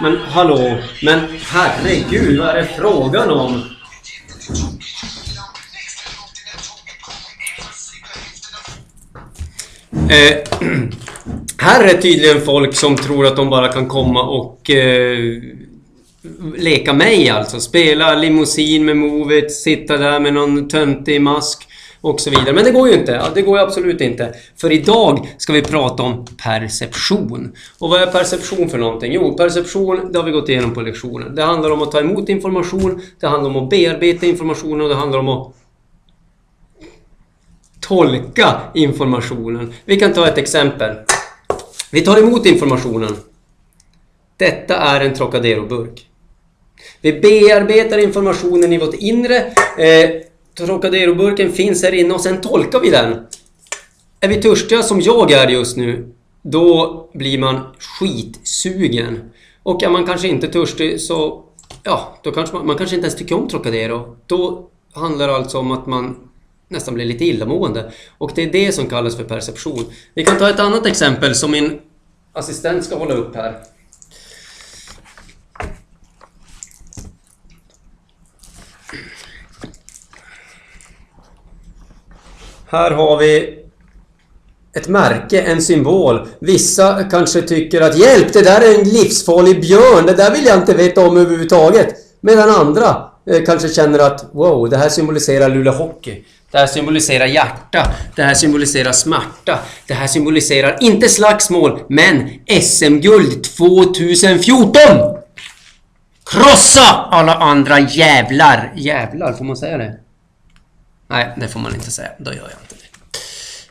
Men hallå, men herregud vad är det frågan om? Eh, här är tydligen folk som tror att de bara kan komma och eh, leka mig alltså. Spela limousin med Movit, sitta där med någon töntig mask och så vidare. Men det går ju inte. Ja, det går ju absolut inte. För idag ska vi prata om perception. Och vad är perception för någonting? Jo, perception, det har vi gått igenom på lektionen. Det handlar om att ta emot information, det handlar om att bearbeta informationen och det handlar om att tolka informationen. Vi kan ta ett exempel. Vi tar emot informationen. Detta är en Trocadero-burk. Vi bearbetar informationen i vårt inre. Eh, Trocadero-burken finns här inne och sen tolkar vi den. Är vi törstiga som jag är just nu, då blir man skitsugen. Och är man kanske inte törstig så, ja, då kanske man, man kanske inte ens tycker om Trocadero. Då handlar det alltså om att man nästan blir lite illamående. Och det är det som kallas för perception. Vi kan ta ett annat exempel som min assistent ska hålla upp här. Här har vi ett märke, en symbol. Vissa kanske tycker att hjälp, det där är en livsfarlig björn. Det där vill jag inte veta om överhuvudtaget. Medan andra eh, kanske känner att wow, det här symboliserar Luleå Hockey. Det här symboliserar hjärta. Det här symboliserar smärta. Det här symboliserar, inte slagsmål, men SM-guld 2014! Krossa alla andra jävlar! Jävlar, får man säga det? Nej, det får man inte säga. Då gör jag inte det.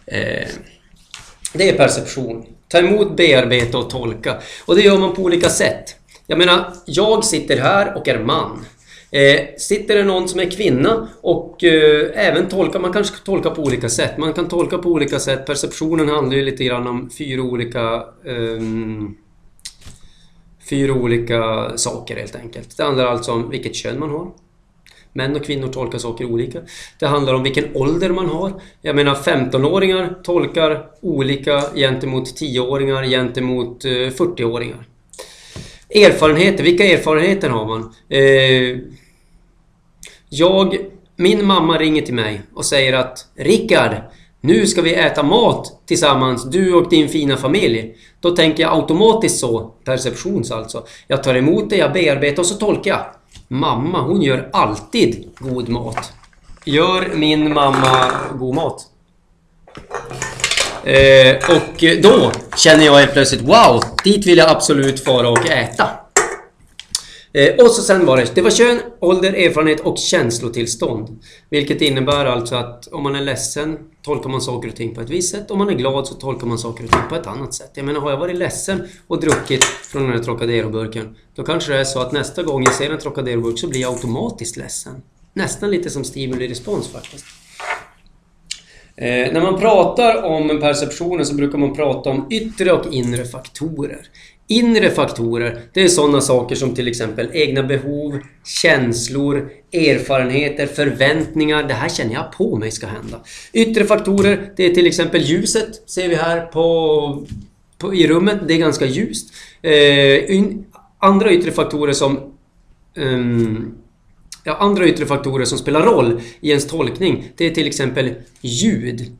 Eh, det är perception. Ta emot, bearbeta och tolka. Och det gör man på olika sätt. Jag menar, jag sitter här och är man. Eh, sitter det någon som är kvinna och eh, även tolkar, man kanske tolkar på olika sätt. Man kan tolka på olika sätt. Perceptionen handlar ju lite grann om fyra olika um, Fyra olika saker helt enkelt. Det handlar alltså om vilket kön man har. Män och kvinnor tolkar saker olika. Det handlar om vilken ålder man har. Jag menar 15-åringar tolkar olika gentemot 10-åringar gentemot eh, 40-åringar. Erfarenheter, vilka erfarenheter har man? Eh, jag, min mamma ringer till mig och säger att Rickard, nu ska vi äta mat tillsammans, du och din fina familj. Då tänker jag automatiskt så, perceptions alltså. Jag tar emot det, jag bearbetar och så tolkar jag. Mamma, hon gör alltid god mat. Gör min mamma god mat? Eh, och då känner jag helt plötsligt Wow! Dit vill jag absolut fara och äta. Eh, och så sen var det, det var kön, ålder, erfarenhet och känslotillstånd. Vilket innebär alltså att om man är ledsen tolkar man saker och ting på ett visst sätt. Om man är glad så tolkar man saker och ting på ett annat sätt. Jag menar, har jag varit ledsen och druckit från den här Trocadero-burken då kanske det är så att nästa gång jag ser en Trocadero-burk så blir jag automatiskt ledsen. Nästan lite som stimuli-respons faktiskt. Eh, när man pratar om perceptionen så brukar man prata om yttre och inre faktorer. Inre faktorer, det är sådana saker som till exempel egna behov, känslor, erfarenheter, förväntningar. Det här känner jag på mig ska hända. Yttre faktorer, det är till exempel ljuset. Ser vi här på, på i rummet. Det är ganska ljust. Eh, andra yttre faktorer som um, ja, andra yttre faktorer som spelar roll i ens tolkning, det är till exempel ljud.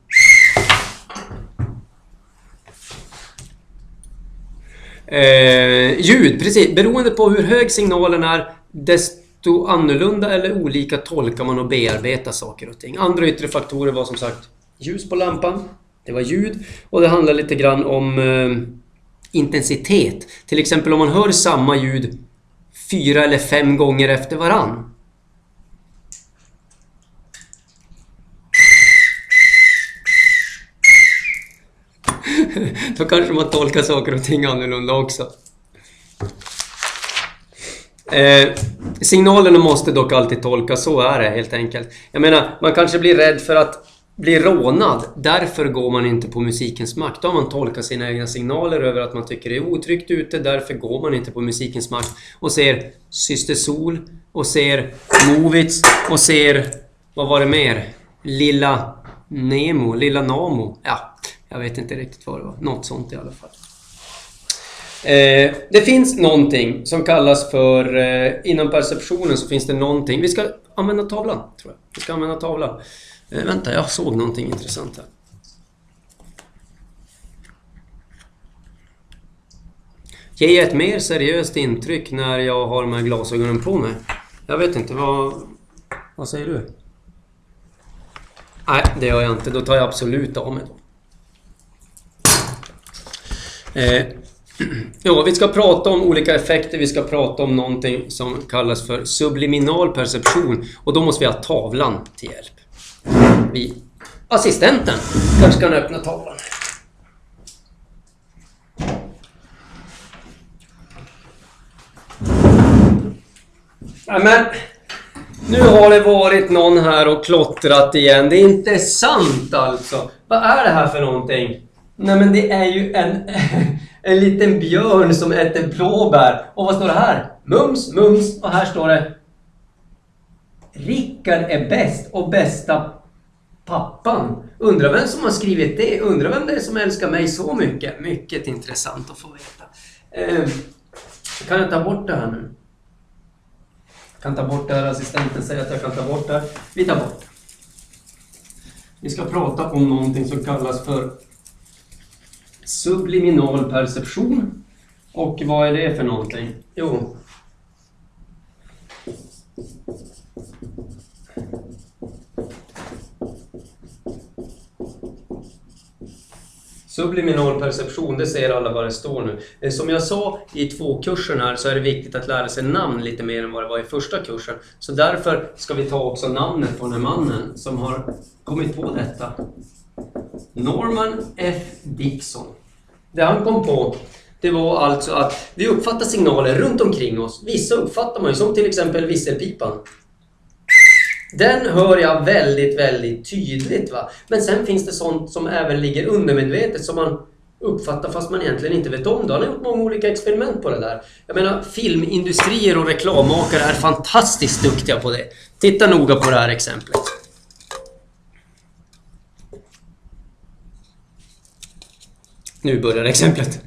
Eh, ljud, precis. Beroende på hur hög signalen är, desto annorlunda eller olika tolkar man och bearbetar saker och ting. Andra yttre faktorer var som sagt ljus på lampan, det var ljud och det handlar lite grann om eh, intensitet. Till exempel om man hör samma ljud fyra eller fem gånger efter varann. Då kanske man tolkar saker och ting annorlunda också. Eh, signalerna måste dock alltid tolkas, så är det helt enkelt. Jag menar, man kanske blir rädd för att bli rånad. Därför går man inte på musikens makt. Då har man tolkat sina egna signaler över att man tycker det är otryggt ute. Därför går man inte på musikens makt och ser Syster Sol och ser Movits och ser... Vad var det mer? Lilla Nemo, Lilla Namo. Ja, jag vet inte riktigt vad det var. Något sånt i alla fall. Eh, det finns någonting som kallas för... Eh, inom perceptionen så finns det någonting. Vi ska använda tavlan, tror jag. Vi ska använda tavlan. Eh, vänta, jag såg någonting intressant här. Ger jag ett mer seriöst intryck när jag har de här glasögonen på mig? Jag vet inte, vad... Vad säger du? Nej, det gör jag inte. Då tar jag absolut av mig dem. Eh, ja, vi ska prata om olika effekter. Vi ska prata om någonting som kallas för subliminal perception. Och då måste vi ha tavlan till hjälp. Vi, assistenten kanske kan öppna tavlan. Ja, men nu har det varit någon här och klottrat igen. Det är inte sant alltså. Vad är det här för någonting? Nej men det är ju en, en liten björn som äter blåbär. Och vad står det här? Mums, mums. Och här står det Rickard är bäst och bästa pappan. Undrar vem som har skrivit det? Undrar vem det är som älskar mig så mycket? Mycket intressant att få veta. Eh, kan jag ta bort det här nu? kan ta bort det här. Assistenten säger att jag kan ta bort det. Vi tar bort det. Vi ska prata om någonting som kallas för subliminal perception. Och vad är det för någonting? Jo, Subliminal perception, det ser alla vad det står nu. Eh, som jag sa i två kursen här så är det viktigt att lära sig namn lite mer än vad det var i första kursen. Så därför ska vi ta också namnet på den här mannen som har kommit på detta. Norman F. Dixon. Det han kom på det var alltså att vi uppfattar signaler runt omkring oss. Vissa uppfattar man ju som till exempel visselpipan. Den hör jag väldigt, väldigt tydligt. Va? Men sen finns det sånt som även ligger undermedvetet som man uppfattar fast man egentligen inte vet om det. Han har gjort många olika experiment på det där. Jag menar, filmindustrier och reklammakare är fantastiskt duktiga på det. Titta noga på det här exemplet. Nu börjar exemplet.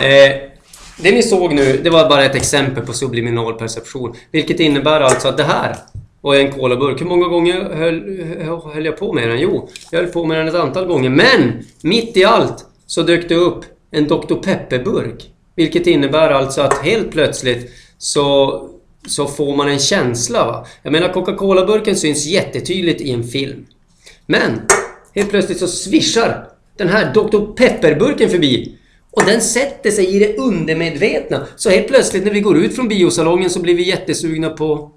Eh, det ni såg nu, det var bara ett exempel på subliminal perception. Vilket innebär alltså att det här var en kolaburk. Hur många gånger höll, höll jag på med den? Jo, jag höll på med den ett antal gånger. Men mitt i allt så dök det upp en Dr. Pepper-burk. Vilket innebär alltså att helt plötsligt så, så får man en känsla. Va? Jag menar Coca-Cola-burken syns jättetydligt i en film. Men helt plötsligt så svischar den här Dr. Pepper-burken förbi och den sätter sig i det undermedvetna. Så helt plötsligt när vi går ut från biosalongen så blir vi jättesugna på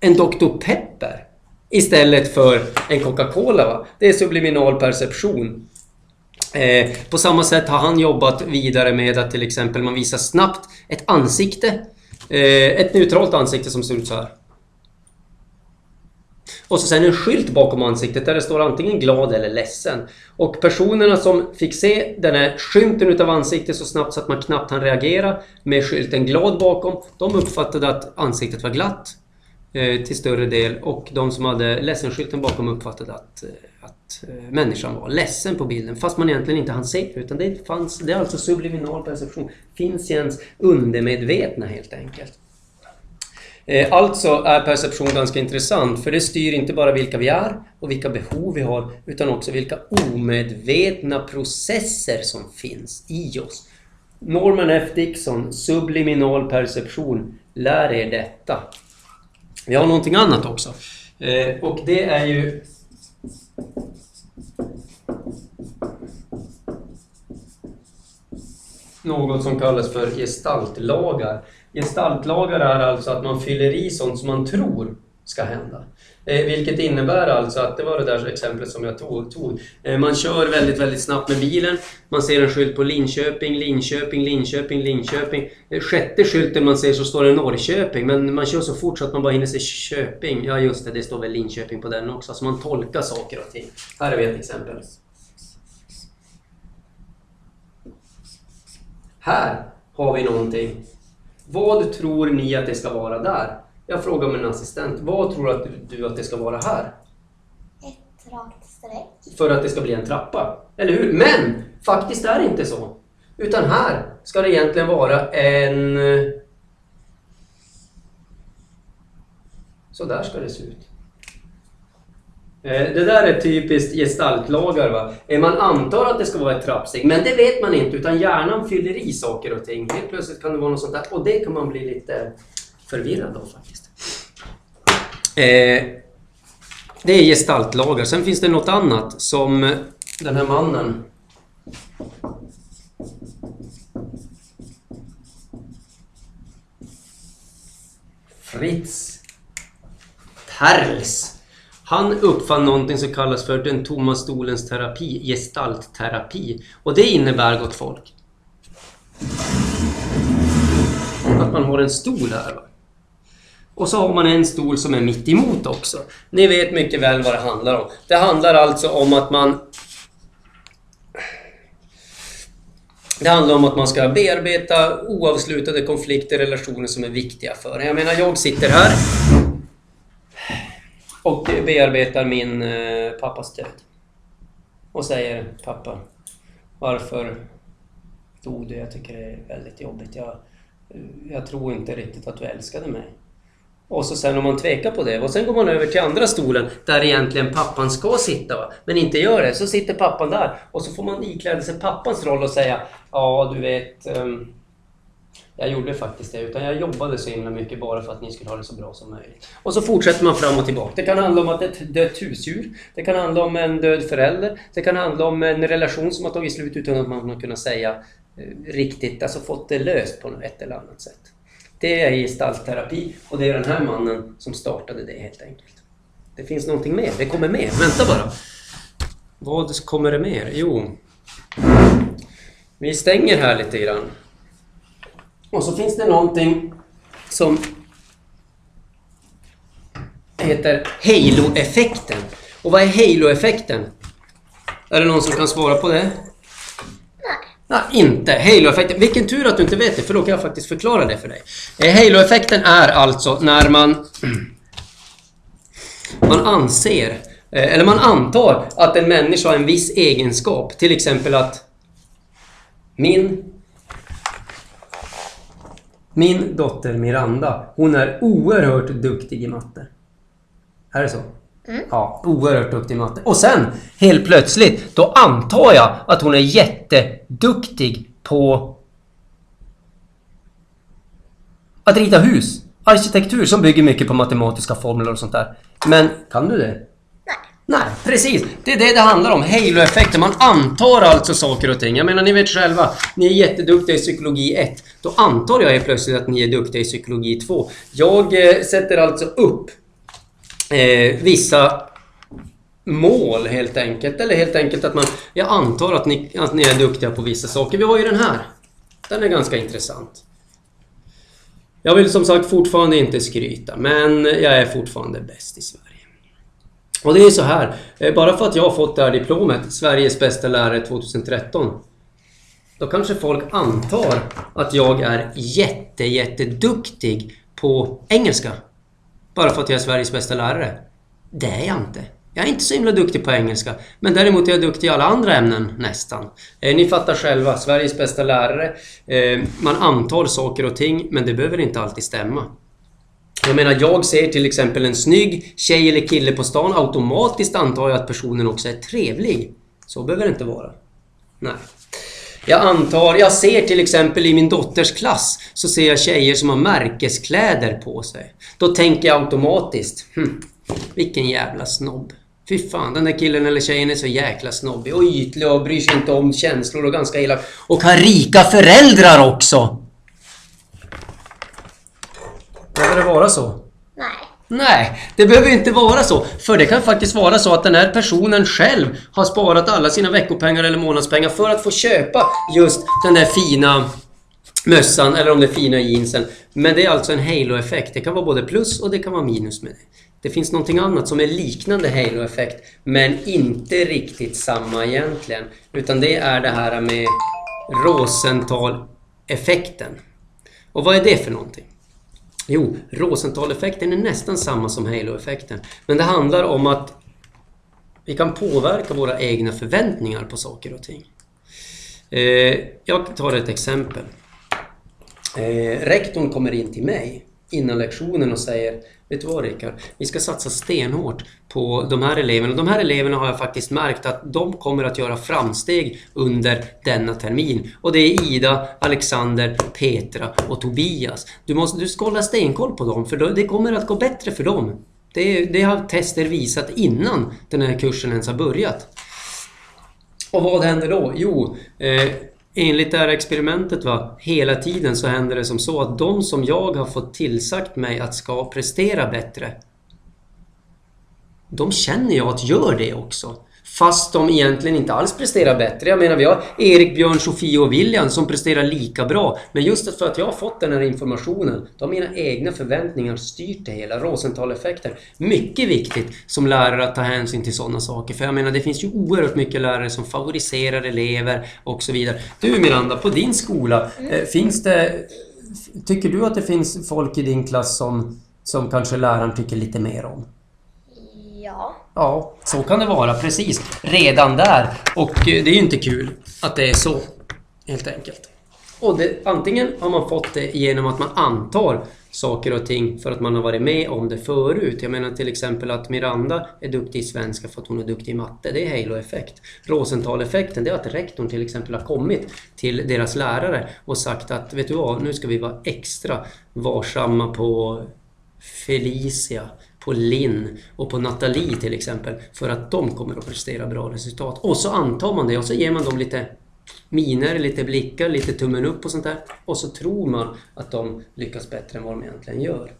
en Dr. Pepper. Istället för en Coca-Cola. Det är subliminal perception. Eh, på samma sätt har han jobbat vidare med att till exempel man visar snabbt ett ansikte. Eh, ett neutralt ansikte som ser ut så här. Och så sen en skylt bakom ansiktet där det står antingen glad eller ledsen. Och personerna som fick se den här skymten utav ansiktet så snabbt så att man knappt hann reagera med skylten glad bakom, de uppfattade att ansiktet var glatt eh, till större del och de som hade ledsen-skylten bakom uppfattade att, eh, att att eh, människan var ledsen på bilden fast man egentligen inte hann se utan det fanns, det är alltså subliminal perception, finns i ens undermedvetna helt enkelt. Eh, alltså är perception ganska intressant för det styr inte bara vilka vi är och vilka behov vi har utan också vilka omedvetna processer som finns i oss. Norman F. Dixon, subliminal perception, lär er detta. Vi har någonting annat också eh, och det är ju något som kallas för gestaltlagar. Gestaltlagar är alltså att man fyller i sånt som man tror ska hända. Eh, vilket innebär alltså att, det var det där exemplet som jag tog, tog. Eh, man kör väldigt, väldigt snabbt med bilen. Man ser en skylt på Linköping, Linköping, Linköping, Linköping. Eh, sjätte skylten man ser så står det Norrköping, men man kör så fort så att man bara hinner se Köping. Ja just det, det står väl Linköping på den också. Så man tolkar saker och ting. Här har vi ett exempel. Här har vi någonting Vad tror ni att det ska vara där? Jag frågar min assistent. Vad tror att du, att det ska vara här? Ett rakt streck. För att det ska bli en trappa. Eller hur? Men faktiskt är det inte så. Utan här ska det egentligen vara en... Så där ska det se ut. Eh, Det där är typiskt gestaltlagar. Va? Eh, Man antar att det ska vara ett trappsteg, men det vet man inte. Utan hjärnan fyller i saker och ting. Helt plötsligt kan det vara något sånt där. Och det kan man bli lite förvirrad av faktiskt. Eh, det är gestaltlagar. Sen finns det något annat som den här mannen Fritz Perls. Han uppfann någonting som kallas för den tomma stolens terapi, gestaltterapi. Och det innebär, gott folk, att man har en stol här. Va? Och så har man en stol som är mitt emot också. Ni vet mycket väl vad det handlar om. Det handlar alltså om att man... Det handlar om att man ska bearbeta oavslutade konflikter, relationer som är viktiga för en. Jag menar, jag sitter här och bearbetar min eh, pappas död. Och säger, pappa, varför dog du? Jag tycker det är väldigt jobbigt. Jag, jag tror inte riktigt att du älskade mig. Och så sen om man tvekar på det och sen går man över till andra stolen där egentligen pappan ska sitta va? men inte gör det. Så sitter pappan där och så får man ikläda sig pappans roll och säga Ja du vet Um, Jag gjorde faktiskt det utan jag jobbade så himla mycket bara för att ni skulle ha det så bra som möjligt. Och så fortsätter man fram och tillbaka. Det kan handla om att ett dött husdjur. Det kan handla om en död förälder. Det kan handla om en relation som har tagit slut utan att man har kunnat säga eh, riktigt, alltså fått det löst på ett eller annat sätt. Det är gestaltterapi och det är den här mannen som startade det helt enkelt. Det finns någonting mer, det kommer mer. Vänta bara. Vad kommer det mer? Jo, vi stänger här lite grann. Och så finns det någonting som heter Halo-effekten. Och vad är Halo-effekten? Är det någon som kan svara på det? Nej, inte. Halo-effekten. Vilken tur att du inte vet det, för då kan jag faktiskt förklara det för dig. Eh, Halo-effekten är alltså när man... Man anser, eh, eller man antar att en människa har en viss egenskap. Till exempel att min... Min dotter Miranda, hon är oerhört duktig i matte. Är det så? Ja, oerhört duktig i matte. Och sen, helt plötsligt, då antar jag att hon är jätteduktig på att rita hus. Arkitektur som bygger mycket på matematiska formler och sånt där. Men kan du det? Nej. Nej, precis. Det är det det handlar om. Halo-effekten. Man antar alltså saker och ting. Jag menar, ni vet själva. Ni är jätteduktiga i psykologi 1. Då antar jag plötsligt att ni är duktiga i psykologi 2. Jag eh, sätter alltså upp eh, vissa mål helt enkelt. Eller helt enkelt att man... Jag antar att ni, att ni är duktiga på vissa saker. Vi har ju den här. Den är ganska intressant. Jag vill som sagt fortfarande inte skryta, men jag är fortfarande bäst i Sverige. Och det är så här, eh, bara för att jag har fått det här diplomet, Sveriges bästa lärare 2013, då kanske folk antar att jag är jätte, jätteduktig på engelska. Bara för att jag är Sveriges bästa lärare. Det är jag inte. Jag är inte så himla duktig på engelska. Men däremot är jag duktig i alla andra ämnen, nästan. Eh, ni fattar själva, Sveriges bästa lärare. Eh, man antar saker och ting, men det behöver inte alltid stämma. Jag menar, jag ser till exempel en snygg tjej eller kille på stan. Automatiskt antar jag att personen också är trevlig. Så behöver det inte vara. Nej. Jag antar, jag ser till exempel i min dotters klass så ser jag tjejer som har märkeskläder på sig. Då tänker jag automatiskt, hm, vilken jävla snobb. Fy fan, den där killen eller tjejen är så jäkla snobbig och ytlig och bryr sig inte om känslor och ganska illa. Och har rika föräldrar också! Behöver det vara så? Nej. Nej, det behöver inte vara så. För det kan faktiskt vara så att den här personen själv har sparat alla sina veckopengar eller månadspengar för att få köpa just den där fina mössan eller de där fina jeansen. Men det är alltså en halo-effekt. Det kan vara både plus och det kan vara minus med det. Det finns någonting annat som är liknande halo-effekt men inte riktigt samma egentligen. Utan det är det här med Rosenthal-effekten. Och vad är det för någonting? Jo, Rosenthal-effekten är nästan samma som Halo-effekten. Men det handlar om att vi kan påverka våra egna förväntningar på saker och ting. Eh, jag tar ett exempel. Eh, rektorn kommer in till mig innan lektionen och säger Vet du vad Rickard? Vi ska satsa stenhårt på de här eleverna. De här eleverna har jag faktiskt märkt att de kommer att göra framsteg under denna termin. Och det är Ida, Alexander, Petra och Tobias. Du, måste, du ska hålla stenkoll på dem för det kommer att gå bättre för dem. Det, det har tester visat innan den här kursen ens har börjat. Och vad händer då? Jo, eh, enligt det här experimentet va, hela tiden så händer det som så att de som jag har fått tillsagt mig att ska prestera bättre, de känner jag att gör det också. Fast de egentligen inte alls presterar bättre. Jag menar vi har Erik, Björn, Sofie och William som presterar lika bra. Men just för att jag har fått den här informationen, då har mina egna förväntningar styrt det hela. Rosenthal-effekten. Mycket viktigt som lärare att ta hänsyn till sådana saker. För jag menar det finns ju oerhört mycket lärare som favoriserar elever och så vidare. Du Miranda, på din skola, mm. finns det... Tycker du att det finns folk i din klass som, som kanske läraren tycker lite mer om? Ja. Så kan det vara. Precis. Redan där. Och eh, det är ju inte kul att det är så. Helt enkelt. Och det, antingen har man fått det genom att man antar saker och ting för att man har varit med om det förut. Jag menar till exempel att Miranda är duktig i svenska för att hon är duktig i matte. Det är halo-effekt. Rosenthal-effekten det är att rektorn till exempel har kommit till deras lärare och sagt att vet du vad, nu ska vi vara extra varsamma på Felicia på Linn och på Nathalie till exempel för att de kommer att prestera bra resultat. Och så antar man det och så ger man dem lite miner, lite blickar, lite tummen upp och sånt där. Och så tror man att de lyckas bättre än vad de egentligen gör.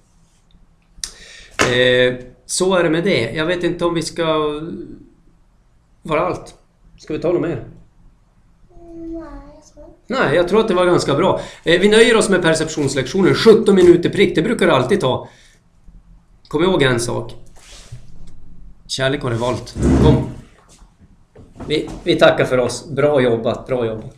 Eh, så är det med det. Jag vet inte om vi ska... Var allt? Ska vi ta något mer? Nej, jag tror att det var ganska bra. Eh, vi nöjer oss med perceptionslektionen. 17 minuter prick, det brukar det alltid ta. Kom ihåg en sak. Kärlek har revolt. valt. Kom. Vi, vi tackar för oss. Bra jobbat, bra jobbat.